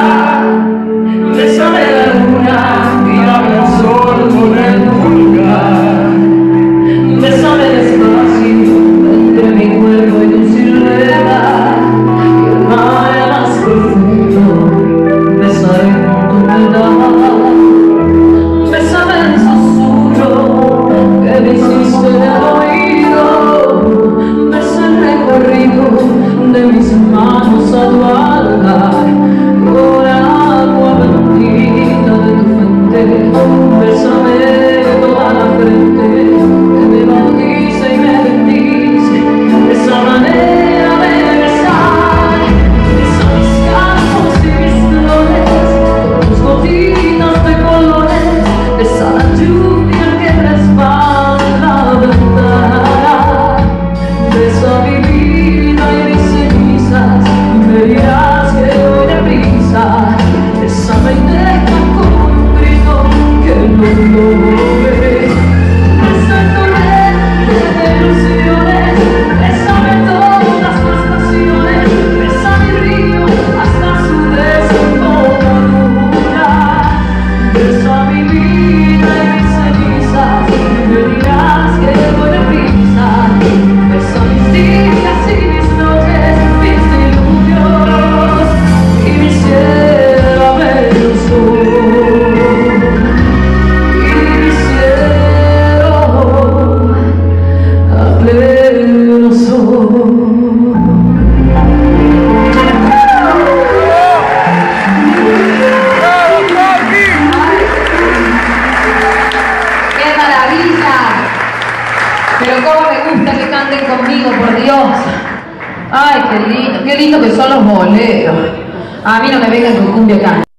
Amen. Lindo, por Dios. Ay, qué lindo, qué lindo que son los boleros. A mí no me vengan con cumbia acá.